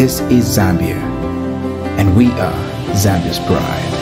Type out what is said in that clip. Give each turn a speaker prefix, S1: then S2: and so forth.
S1: This is Zambia, and we are Zambia's pride.